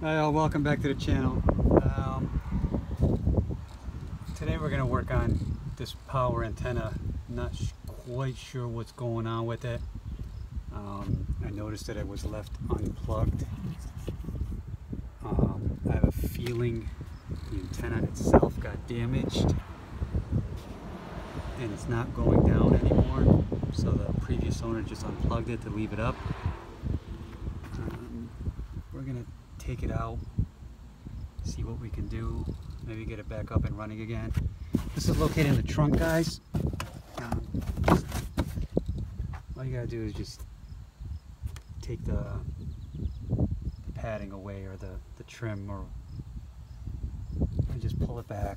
Hi all, welcome back to the channel. Um, today we're going to work on this power antenna. Not quite sure what's going on with it. Um, I noticed that it was left unplugged. Um, I have a feeling the antenna itself got damaged and it's not going down anymore. So the previous owner just unplugged it to leave it up. Um, we're gonna take it out, see what we can do, maybe get it back up and running again. This is located in the trunk, guys. Um, all you gotta do is just take the, the padding away or the, the trim or and just pull it back.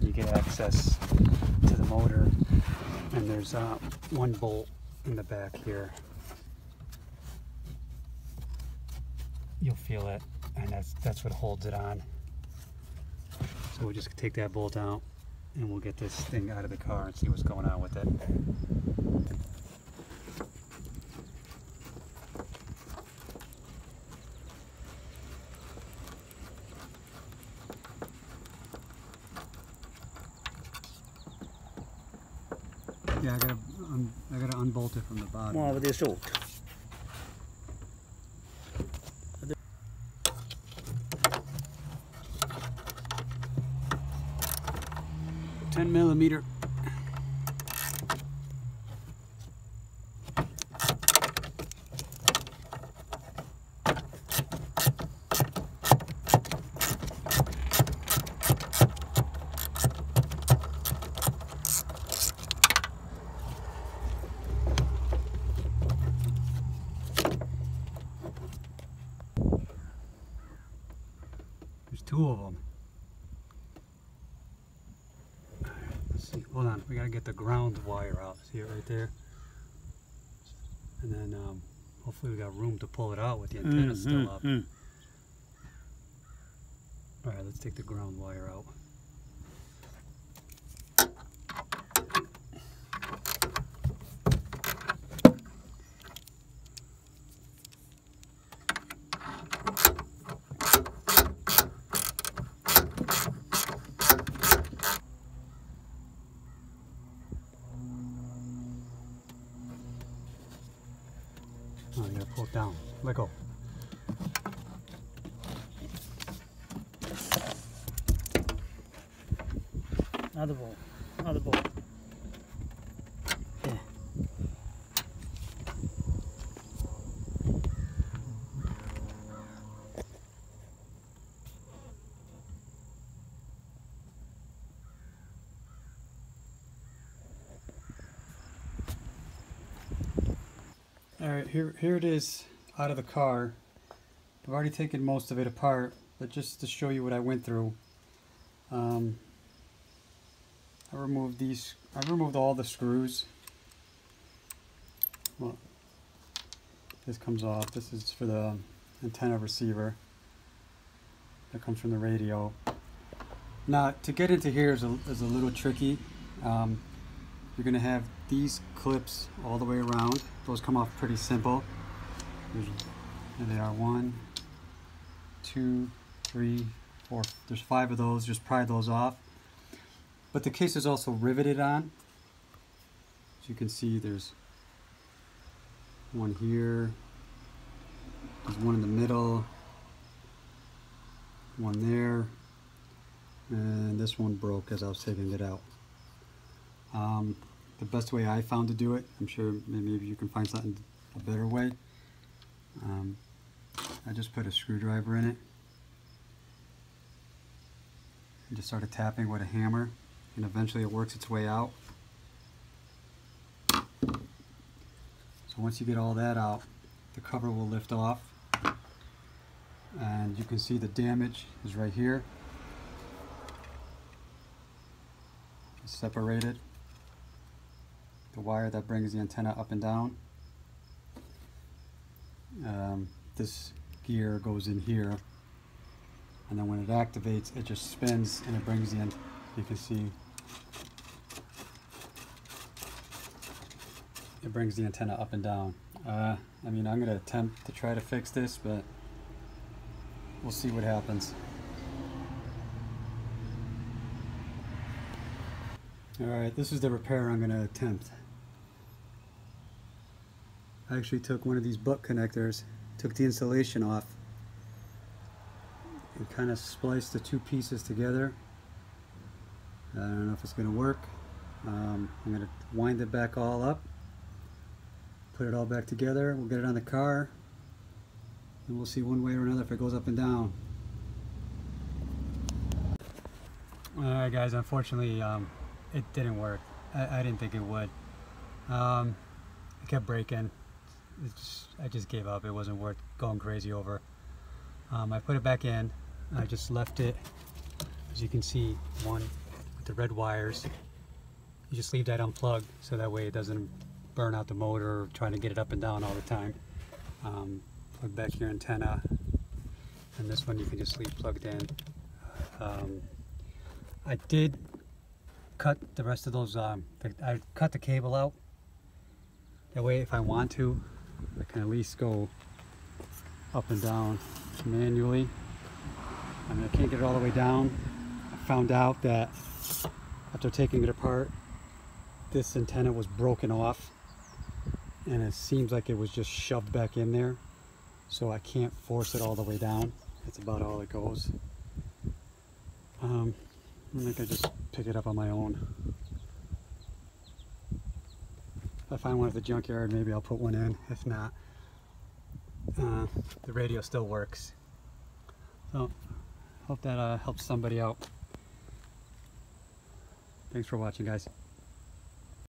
You get access to the motor and there's uh, one bolt in the back here. You'll feel it and that's that's what holds it on. So we'll just take that bolt out and we'll get this thing out of the car and see what's going on with it. Yeah, I gotta, un I gotta unbolt it from the bottom. More of this out. Ten millimeter. Two of them. Hold on. We gotta get the ground wire out. See it right there? And then um, hopefully we got room to pull it out with the antenna still up. mm. All right, let's take the ground wire out. Oh, you gotta pull it down. Let go. Another ball. Another ball. Yeah. All right, here here it is out of the car. I've already taken most of it apart, but just to show you what I went through. Um, I removed these. I removed all the screws. Well, this comes off. This is for the antenna receiver. That comes from the radio. Now, to get into here is a, is a little tricky. Um, you're going to have these clips all the way around. Those come off pretty simple. There they are. One, two, three, four. There's five of those. Just pry those off. But the case is also riveted on. As you can see, there's one here. There's one in the middle. One there. And this one broke as I was taking it out. Um, the best way I found to do it, I'm sure maybe you can find something a better way. Um, I just put a screwdriver in it. And just started tapping with a hammer and eventually it works its way out. So once you get all that out, the cover will lift off and you can see the damage is right here. It's separated. The wire that brings the antenna up and down. Um, this gear goes in here and then when it activates it just spins and it brings the, you can see it brings the antenna up and down. Uh, I mean, I'm going to attempt to try to fix this, but we'll see what happens. Alright, this is the repair I'm going to attempt. I actually took one of these butt connectors, took the insulation off, and kind of spliced the two pieces together. I don't know if it's going to work. Um, I'm going to wind it back all up, put it all back together, we'll get it on the car, and we'll see one way or another if it goes up and down. Alright guys, unfortunately um, it didn't work. I, I didn't think it would. Um, it kept breaking. Just, I just gave up. It wasn't worth going crazy over. Um, I put it back in. I just left it, as you can see, one with the red wires. You just leave that unplugged so that way it doesn't burn out the motor trying to get it up and down all the time. Um, plug back your antenna and this one you can just leave plugged in. Um, I did cut the rest of those, um, I cut the cable out. That way if I want to, I can at least go up and down manually. I mean, I can't get it all the way down. I found out that after taking it apart, this antenna was broken off and it seems like it was just shoved back in there. So I can't force it all the way down. That's about all it goes. Um, I think I just pick it up on my own. If I find one at the junkyard, maybe I'll put one in. If not, uh, the radio still works. So, hope that uh, helps somebody out. Thanks for watching, guys.